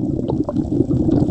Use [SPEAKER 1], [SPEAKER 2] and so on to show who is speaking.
[SPEAKER 1] あっ。